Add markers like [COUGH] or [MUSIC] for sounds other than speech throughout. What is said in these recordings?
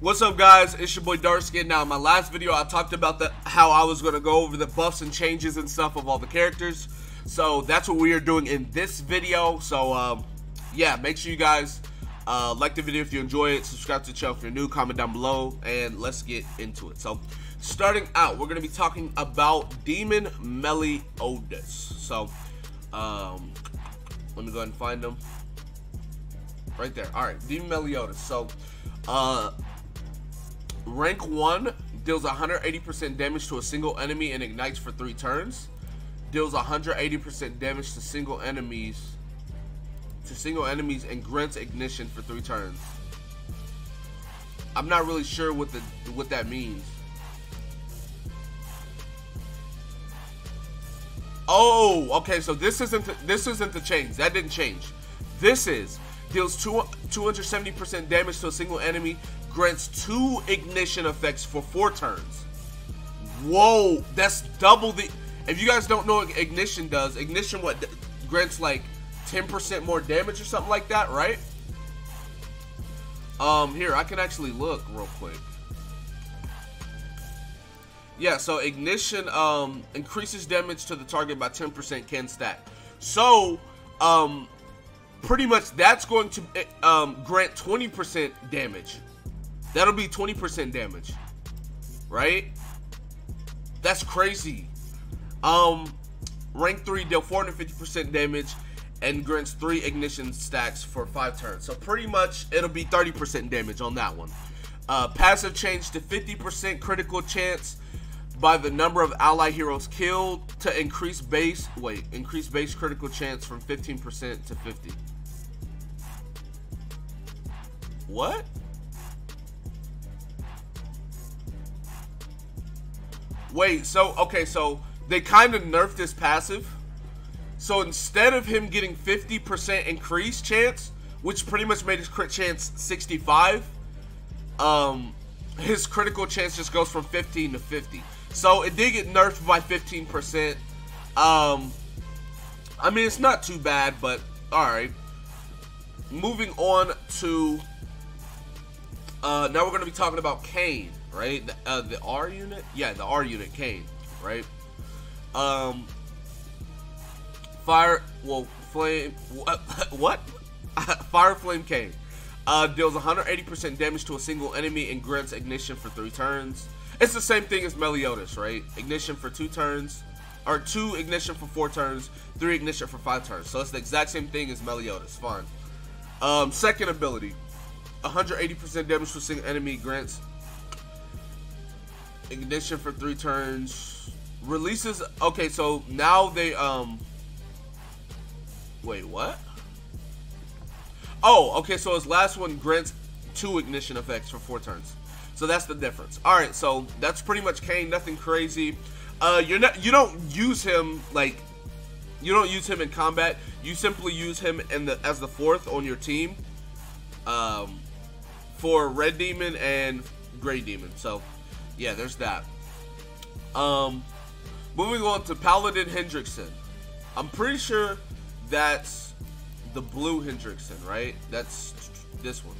What's up guys, it's your boy Darkskin. Now in my last video I talked about the how I was going to go over the buffs and changes and stuff of all the characters. So that's what we are doing in this video. So um, yeah, make sure you guys uh, like the video if you enjoy it, subscribe to the channel if you're new, comment down below, and let's get into it. So starting out, we're going to be talking about Demon Meliodas. So um, let me go ahead and find them. Right there. Alright, Demon Meliodas. So uh, Rank 1 deals 180% damage to a single enemy and ignites for 3 turns. Deals 180% damage to single enemies to single enemies and grants ignition for 3 turns. I'm not really sure what the what that means. Oh, okay, so this isn't the, this isn't the change. That didn't change. This is deals 2 270% damage to a single enemy grants two ignition effects for four turns. Whoa, that's double the. If you guys don't know what ignition does, ignition what grants like 10% more damage or something like that, right? Um, here I can actually look real quick. Yeah, so ignition um increases damage to the target by 10% can stack. So, um, pretty much that's going to um grant 20% damage That'll be 20% damage. Right? That's crazy. Um, rank 3 deal 450% damage and grants 3 ignition stacks for 5 turns. So pretty much it'll be 30% damage on that one. Uh, passive change to 50% critical chance by the number of ally heroes killed to increase base wait increase base critical chance from 15% to 50 what Wait, so, okay, so they kind of nerfed this passive. So instead of him getting 50% increased chance, which pretty much made his crit chance 65, um, his critical chance just goes from 15 to 50. So it did get nerfed by 15%. Um, I mean, it's not too bad, but alright. Moving on to, uh, now we're going to be talking about Cain, right? The, uh, the R unit, yeah, the R unit Cain, right? Um, fire, well, flame, [LAUGHS] what? [LAUGHS] fire flame Cain. Uh, deals 180% damage to a single enemy and grants ignition for three turns. It's the same thing as Meliodas, right? Ignition for two turns, or two ignition for four turns, three ignition for five turns. So it's the exact same thing as Meliodas. Fine. Um, second ability, 180% damage to single enemy grants ignition for three turns. Releases. Okay, so now they um. Wait, what? Oh, okay. So his last one grants two ignition effects for four turns. So that's the difference. All right, so that's pretty much Cain. Nothing crazy. Uh, you're not. You don't use him like. You don't use him in combat. You simply use him in the as the fourth on your team. Um, for Red Demon and Gray Demon. So yeah, there's that. Um, moving on to Paladin Hendrickson. I'm pretty sure that's the blue Hendrickson, right? That's this one.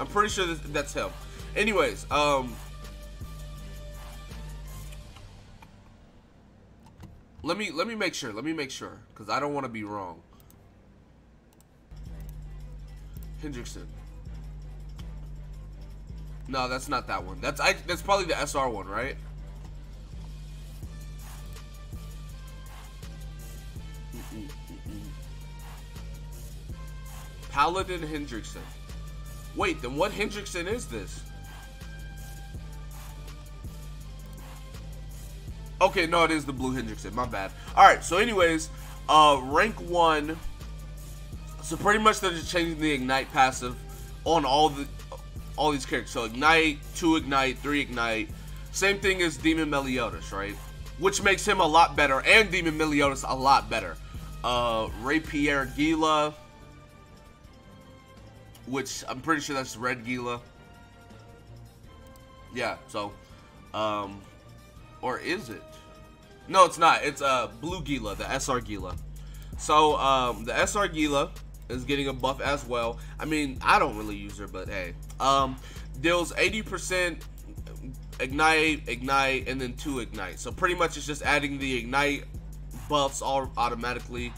I'm pretty sure that's him. Anyways, um, let me let me make sure. Let me make sure because I don't want to be wrong. Hendrickson. No, that's not that one. That's I. That's probably the SR one, right? Mm, mm, mm, Paladin Hendrickson. Wait, then what Hendrickson is this? Okay, no, it is the blue Hendrickson. My bad. Alright, so anyways, uh, rank 1. So pretty much they're just changing the Ignite passive on all the all these characters. So Ignite, 2 Ignite, 3 Ignite. Same thing as Demon Meliodas, right? Which makes him a lot better, and Demon Meliodas a lot better. Uh, Ray Pierre Guila, which I'm pretty sure that's Red Guila. Yeah, so, um, or is it? No, it's not. It's uh, Blue Guila, the SR Guila. So, um, the SR Guila is getting a buff as well. I mean, I don't really use her, but hey. Um, deals 80% ignite, ignite, and then two ignite. So pretty much it's just adding the ignite buffs all automatically.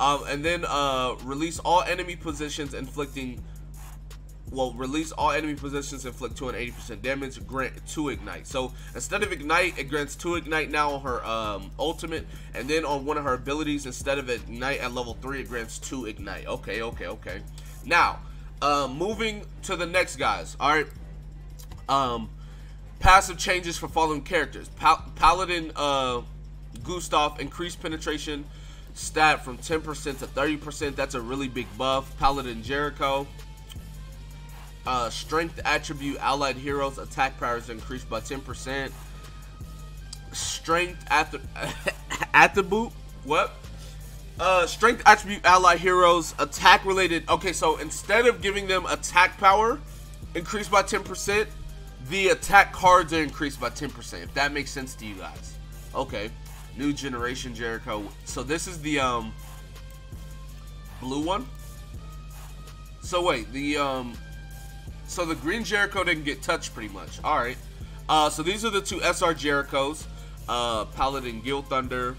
Um, and then uh, release all enemy positions inflicting well, release all enemy positions, inflict 280% damage, grant 2 ignite. So instead of ignite, it grants 2 ignite now on her um, ultimate, and then on one of her abilities, instead of ignite at level 3, it grants 2 ignite. Okay, okay, okay. Now, uh, moving to the next guys, alright? Um, passive changes for following characters. Pal Paladin uh, Gustaf, increased penetration stat from 10% to 30%. That's a really big buff. Paladin Jericho uh, strength attribute allied heroes attack power is increased by 10%. Strength [LAUGHS] attribute what? Uh, strength attribute allied heroes attack related. Okay, so instead of giving them attack power increased by 10%, the attack cards are increased by 10%. If that makes sense to you guys. Okay. New generation Jericho. So this is the um blue one. So wait, the um so the green Jericho didn't get touched pretty much. All right. Uh, so these are the two SR Jerichos. Uh, Paladin Gilthunder.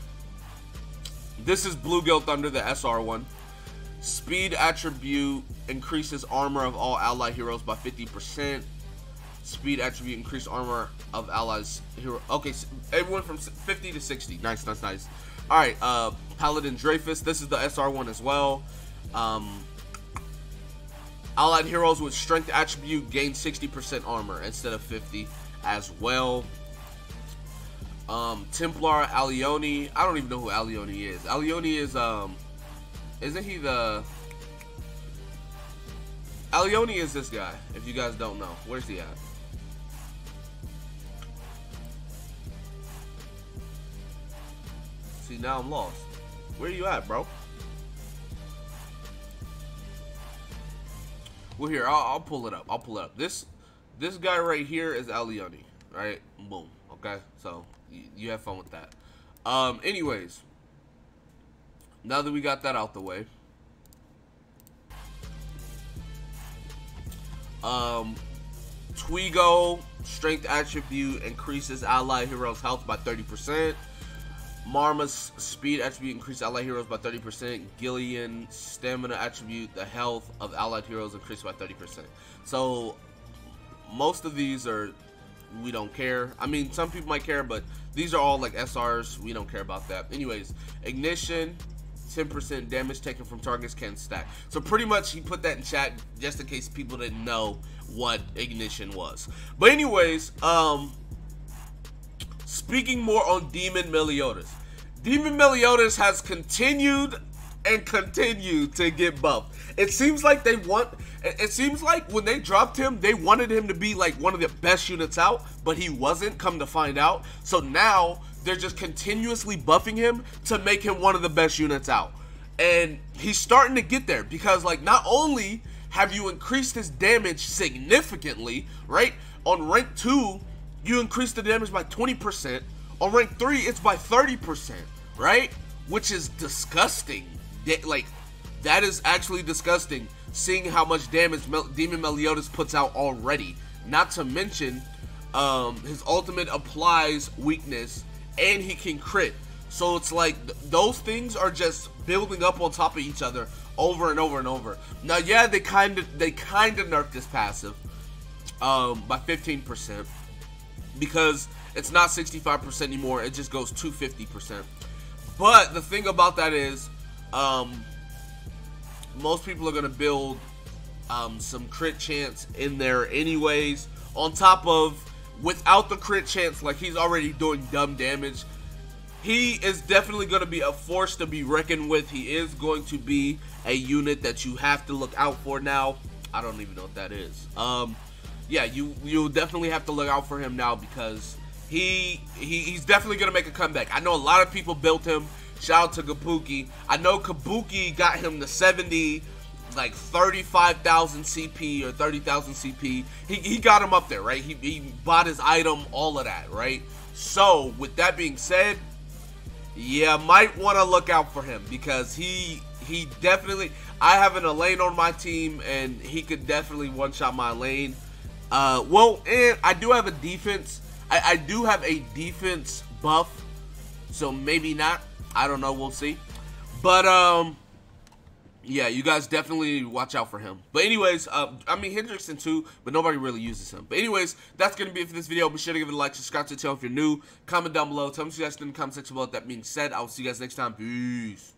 This is Blue Gilthunder, the SR one. Speed attribute increases armor of all ally heroes by 50%. Speed attribute increase armor of allies hero. Okay, so everyone from 50 to 60. Nice, nice, nice. All right, uh, Paladin Dreyfus. This is the SR one as well. Um, Allied heroes with strength attribute gain 60% armor instead of 50 as well. Um, Templar Alioni. I don't even know who Alioni is. Alioni is, um, isn't he the... Alioni is this guy, if you guys don't know. Where's he at? See, now I'm lost. Where are you at, bro? Well, here I'll, I'll, pull it up. I'll pull it up. This this guy right here is Alioni, right? Boom. Okay, so you, have fun with that. Um. Anyways, now that we got that out the way, um, Twigo strength attribute increases ally heroes health by 30%. Marmas speed attribute increased allied heroes by 30%. Jillian stamina attribute, the health of allied heroes increased by 30%. So most of these are we don't care. I mean, some people might care, but these are all like SRs. We don't care about that. Anyways, ignition, 10% damage taken from targets can stack. So pretty much he put that in chat just in case people didn't know what ignition was. But anyways, um speaking more on Demon Meliodas. Demon Meliodas has continued and continued to get buffed. It seems like they want. It seems like when they dropped him, they wanted him to be like one of the best units out, but he wasn't. Come to find out, so now they're just continuously buffing him to make him one of the best units out, and he's starting to get there because like not only have you increased his damage significantly, right? On rank two, you increase the damage by 20%. On rank 3, it's by 30%, right? Which is disgusting. Like, that is actually disgusting, seeing how much damage Mel Demon Meliodas puts out already. Not to mention, um, his ultimate applies weakness, and he can crit. So it's like, th those things are just building up on top of each other over and over and over. Now, yeah, they kind of they kind of nerfed this passive um, by 15% because it's not 65% anymore. It just goes to 50%. But the thing about that is, um, most people are going to build um, some crit chance in there anyways. On top of, without the crit chance, like he's already doing dumb damage. He is definitely going to be a force to be reckoned with. He is going to be a unit that you have to look out for now. I don't even know what that is. Um, yeah, you you'll definitely have to look out for him now because he, he he's definitely gonna make a comeback. I know a lot of people built him. Shout out to Kabuki. I know Kabuki got him the 70, like 35,000 CP or 30,000 CP. He, he got him up there, right? He, he bought his item, all of that, right? So, with that being said, yeah, might want to look out for him because he he definitely. I have an Elaine on my team, and he could definitely one shot my lane. Uh, well, and I do have a defense. I, I do have a defense buff, so maybe not. I don't know. We'll see. But um, yeah, you guys definitely watch out for him. But anyways, uh, I mean Hendrickson too, but nobody really uses him. But anyways, that's gonna be it for this video. Be sure to give it a like, subscribe to the channel if you're new. Comment down below. Tell me what you guys in the comment section below. That being said, I will see you guys next time. Peace.